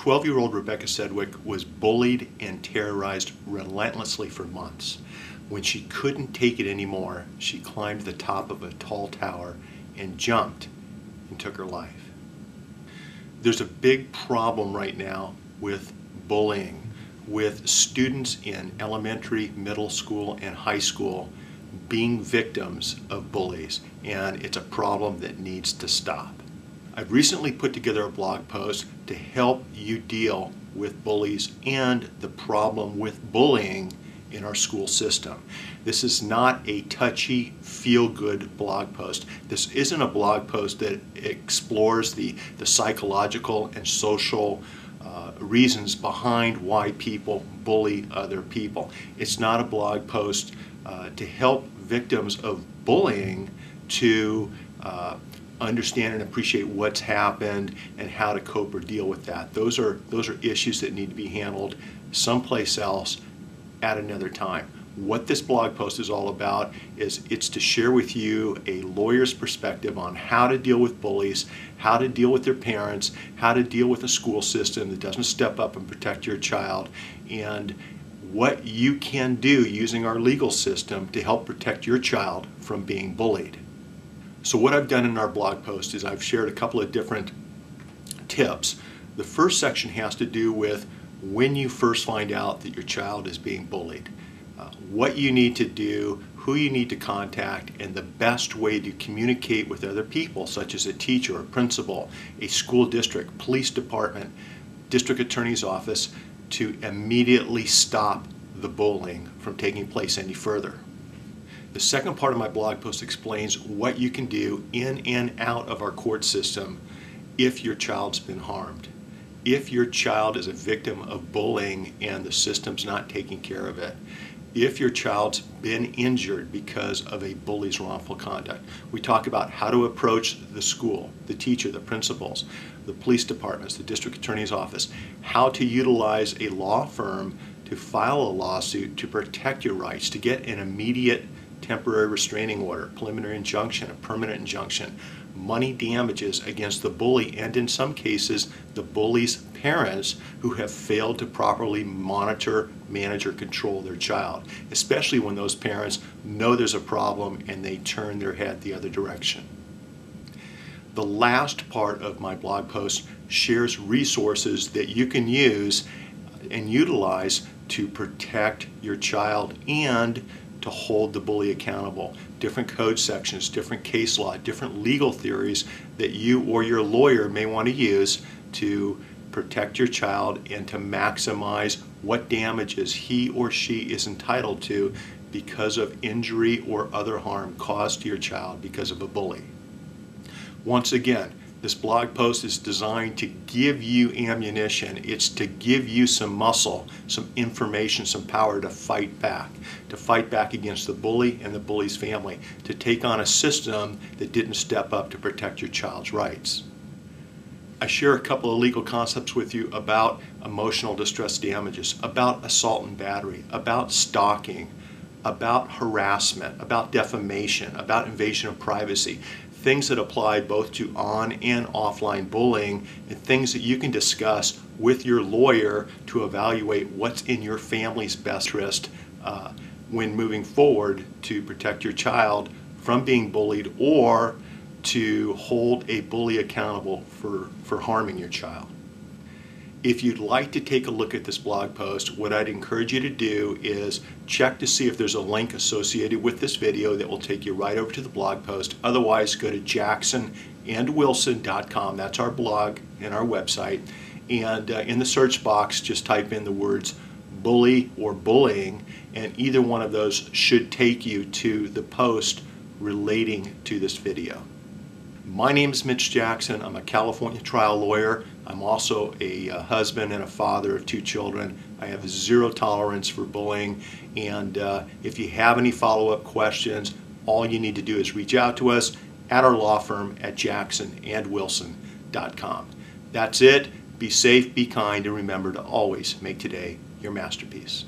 12 year old Rebecca Sedwick was bullied and terrorized relentlessly for months. When she couldn't take it anymore, she climbed the top of a tall tower and jumped and took her life. There's a big problem right now with bullying, with students in elementary, middle school, and high school being victims of bullies, and it's a problem that needs to stop. I've recently put together a blog post to help you deal with bullies and the problem with bullying in our school system. This is not a touchy, feel good blog post. This isn't a blog post that explores the, the psychological and social uh, reasons behind why people bully other people. It's not a blog post uh, to help victims of bullying to uh, understand and appreciate what's happened and how to cope or deal with that. Those are those are issues that need to be handled someplace else at another time. What this blog post is all about is it's to share with you a lawyer's perspective on how to deal with bullies, how to deal with their parents, how to deal with a school system that doesn't step up and protect your child, and what you can do using our legal system to help protect your child from being bullied. So what I've done in our blog post is I've shared a couple of different tips. The first section has to do with when you first find out that your child is being bullied, uh, what you need to do, who you need to contact, and the best way to communicate with other people, such as a teacher, a principal, a school district, police department, district attorney's office, to immediately stop the bullying from taking place any further. The second part of my blog post explains what you can do in and out of our court system if your child's been harmed. If your child is a victim of bullying and the system's not taking care of it, if your child's been injured because of a bully's wrongful conduct. We talk about how to approach the school, the teacher, the principals, the police departments, the district attorney's office, how to utilize a law firm to file a lawsuit to protect your rights, to get an immediate temporary restraining order, preliminary injunction, a permanent injunction, money damages against the bully and in some cases the bully's parents who have failed to properly monitor, manage, or control their child, especially when those parents know there's a problem and they turn their head the other direction. The last part of my blog post shares resources that you can use and utilize to protect your child and to hold the bully accountable. Different code sections, different case law, different legal theories that you or your lawyer may want to use to protect your child and to maximize what damages he or she is entitled to because of injury or other harm caused to your child because of a bully. Once again, this blog post is designed to give you ammunition. It's to give you some muscle, some information, some power to fight back, to fight back against the bully and the bully's family, to take on a system that didn't step up to protect your child's rights. I share a couple of legal concepts with you about emotional distress damages, about assault and battery, about stalking, about harassment, about defamation, about invasion of privacy things that apply both to on and offline bullying and things that you can discuss with your lawyer to evaluate what's in your family's best interest uh, when moving forward to protect your child from being bullied or to hold a bully accountable for, for harming your child. If you'd like to take a look at this blog post, what I'd encourage you to do is check to see if there's a link associated with this video that will take you right over to the blog post. Otherwise, go to jacksonandwilson.com. That's our blog and our website. And uh, in the search box, just type in the words bully or bullying, and either one of those should take you to the post relating to this video. My name is Mitch Jackson. I'm a California trial lawyer. I'm also a, a, husband and a father of two children. I have zero tolerance for bullying. And uh, if you have any follow up questions, all you need to do is reach out to us at our law firm at jacksonandwilson.com. That's it. Be safe, be kind, and remember to always make today your masterpiece.